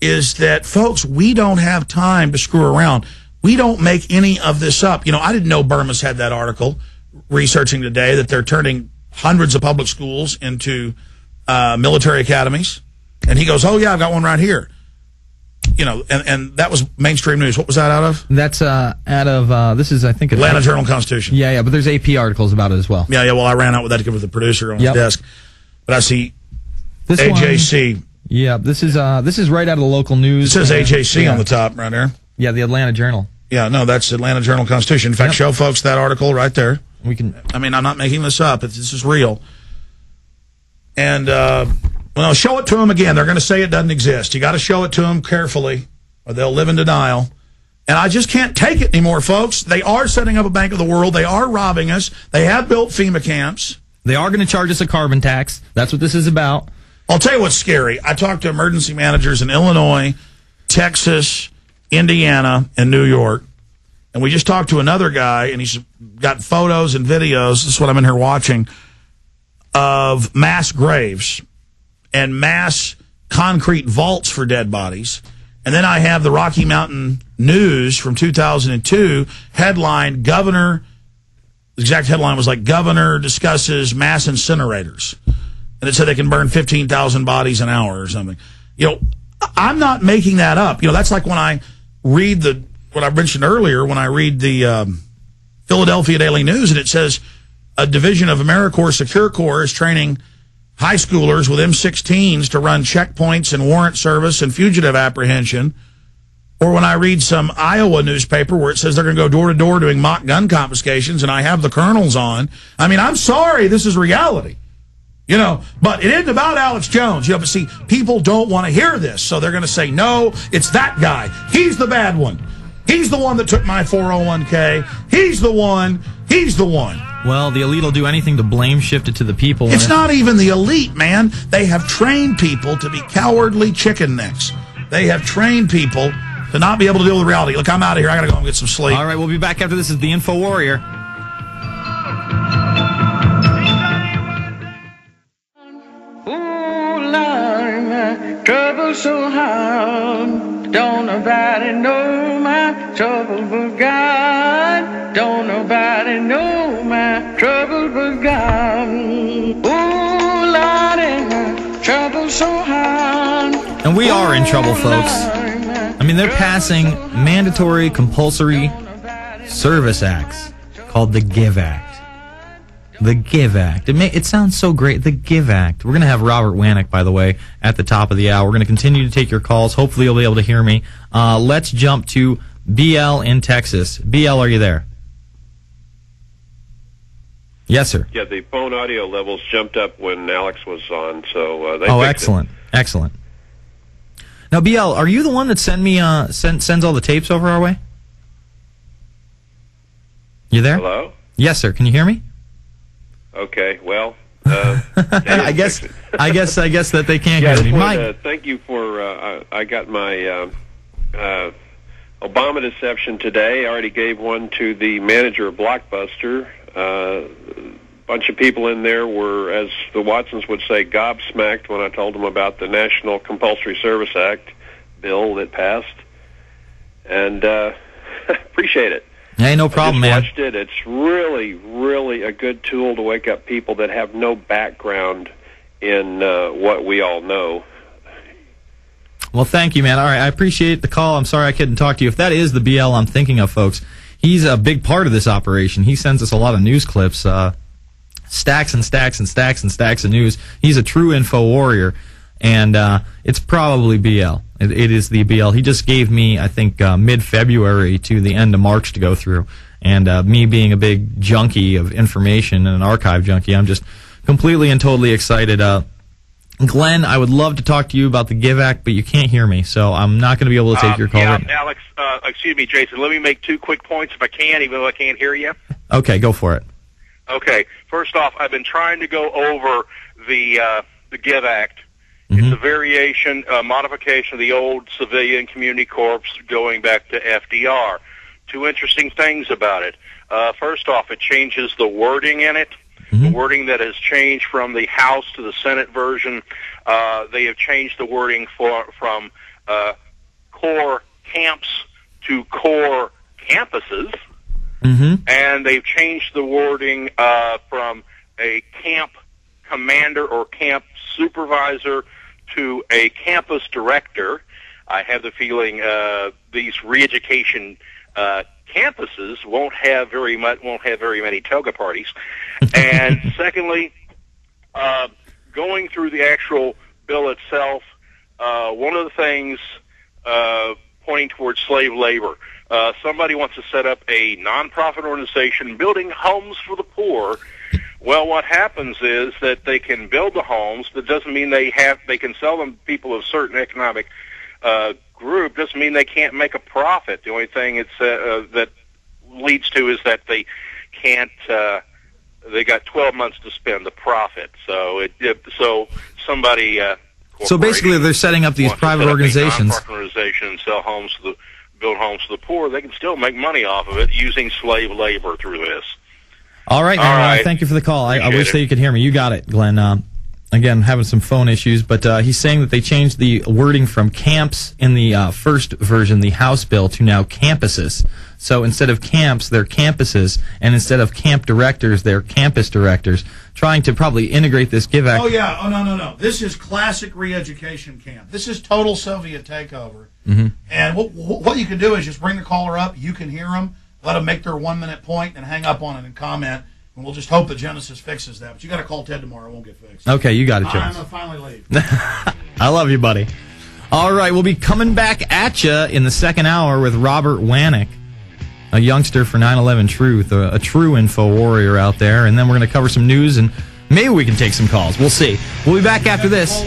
is that, folks, we don't have time to screw around. We don't make any of this up. You know, I didn't know Bermas had that article researching today that they're turning hundreds of public schools into uh, military academies. And he goes, oh, yeah, I've got one right here. You know, and, and that was mainstream news. What was that out of? That's uh, out of, uh, this is, I think, Atlanta Journal Constitution. Yeah, yeah, but there's AP articles about it as well. Yeah, yeah, well, I ran out with that to give to the producer on yep. the desk. But I see this AJC. One, yeah, this is uh, this is right out of the local news. It says AJC yeah. on the top right there. Yeah, the Atlanta Journal. Yeah, no, that's Atlanta Journal Constitution. In fact, yep. show folks that article right there. We can. I mean, I'm not making this up. It's, this is real. And uh, well, show it to them again. They're going to say it doesn't exist. You got to show it to them carefully, or they'll live in denial. And I just can't take it anymore, folks. They are setting up a Bank of the World. They are robbing us. They have built FEMA camps. They are going to charge us a carbon tax. That's what this is about. I'll tell you what's scary. I talked to emergency managers in Illinois, Texas, Indiana, and New York. And we just talked to another guy, and he's got photos and videos. This is what I'm in here watching of mass graves and mass concrete vaults for dead bodies. And then I have the Rocky Mountain News from 2002 headline Governor, the exact headline was like Governor discusses mass incinerators and it said they can burn 15,000 bodies an hour or something. You know, I'm not making that up. You know, that's like when I read the, what I mentioned earlier, when I read the um, Philadelphia Daily News and it says a division of AmeriCorps Secure Corps is training high schoolers with M16s to run checkpoints and warrant service and fugitive apprehension. Or when I read some Iowa newspaper where it says they're going to go door to door doing mock gun confiscations and I have the colonels on. I mean, I'm sorry, this is reality. You know, but it isn't about Alex Jones. You know, but see, people don't want to hear this. So they're going to say, no, it's that guy. He's the bad one. He's the one that took my 401k. He's the one. He's the one. Well, the elite will do anything to blame shift it to the people. It's not even the elite, man. They have trained people to be cowardly chicken necks. They have trained people to not be able to deal with reality. Look, I'm out of here. I got to go and get some sleep. All right, we'll be back after this is the Info Warrior. Trouble so hard. Don't nobody know my trouble but God. Don't nobody know my trouble but God. Oh, Lordy, trouble so hard. And we are in trouble, folks. I mean, they're passing mandatory compulsory service acts called the GIVE Act. The Give Act. It, may, it sounds so great. The Give Act. We're going to have Robert Wanick, by the way, at the top of the hour. We're going to continue to take your calls. Hopefully, you'll be able to hear me. Uh, let's jump to BL in Texas. BL, are you there? Yes, sir. Yeah, the phone audio levels jumped up when Alex was on, so uh, they. Oh, excellent, it. excellent. Now, BL, are you the one that send me uh, send, sends all the tapes over our way? You there? Hello. Yes, sir. Can you hear me? Okay, well, uh, I guess I guess I guess that they can't yeah, hear me. Mike, thank you for. Uh, I, I got my uh, uh, Obama deception today. I already gave one to the manager of Blockbuster. Uh, a bunch of people in there were, as the Watsons would say, gobsmacked when I told them about the National Compulsory Service Act bill that passed, and uh, appreciate it. Hey, no problem, I just man. Watched it. It's really, really a good tool to wake up people that have no background in uh, what we all know. Well, thank you, man. All right, I appreciate the call. I'm sorry I couldn't talk to you. If that is the BL I'm thinking of, folks, he's a big part of this operation. He sends us a lot of news clips, uh, stacks and stacks and stacks and stacks of news. He's a true info warrior, and uh, it's probably BL. It, it is the BL. He just gave me, I think, uh, mid February to the end of March to go through. And uh, me being a big junkie of information and an archive junkie, I'm just completely and totally excited. Uh, Glenn, I would love to talk to you about the Give Act, but you can't hear me, so I'm not going to be able to take um, your call. Yeah, right Alex, uh, excuse me, Jason. Let me make two quick points if I can, even though I can't hear you. Okay, go for it. Okay. First off, I've been trying to go over the uh, the Give Act Mm-hmm. It's a variation, a modification of the old civilian community corps going back to FDR. Two interesting things about it. Uh, first off, it changes the wording in it. Mm-hmm. The wording that has changed from the House to the Senate version, uh, they have changed the wording for, from uh, corps camps to corps campuses. Mm-hmm. And they've changed the wording uh, from a camp commander or camp supervisor to a campus director. I have the feeling uh, these re-education uh, campuses won't have very much won't have very many toga parties. And secondly, uh, going through the actual bill itself, uh, one of the things uh, pointing towards slave labor. Uh, somebody wants to set up a nonprofit organization building homes for the poor. Well, what happens is that they can build the homes, but doesn't mean they have they can sell them to people of certain economic uh, group. Doesn't mean they can't make a profit. The only thing it's uh, uh, that leads to is that they can't. Uh, they got 12 months to spend the profit. So it, it so somebody. Uh, So basically, they're setting up these private organizations. organization and sell homes to the build homes to the poor. They can still make money off of it using slave labor through this. All right, All Glenn, uh, thank you for the call. I, I wish it. that you could hear me. You got it, Glenn. Um, again, having some phone issues, but uh, he's saying that they changed the wording from camps in the uh, first version, the House bill, to now campuses. So instead of camps, they're campuses, and instead of camp directors, they're campus directors, trying to probably integrate this Give Act. Oh yeah. Oh no no no. This is classic re-education camp. This is total Soviet takeover. Mm-hmm. And what, what you can do is just bring the caller up. You can hear them. Let them make their one minute point and hang up on it and comment. And we'll just hope that Genesis fixes that. But you got to call Ted tomorrow. It won't get fixed. Okay, you got it, I'm gonna finally leave. I love you, buddy. All right, we'll be coming back at you in the second hour with Robert Wannick, a youngster for 9/11 Truth, a, a true info warrior out there, and then we're going to cover some news and maybe we can take some calls. We'll see. We'll be back after this.